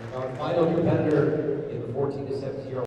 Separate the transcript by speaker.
Speaker 1: And our final competitor in the 14 to 17 year old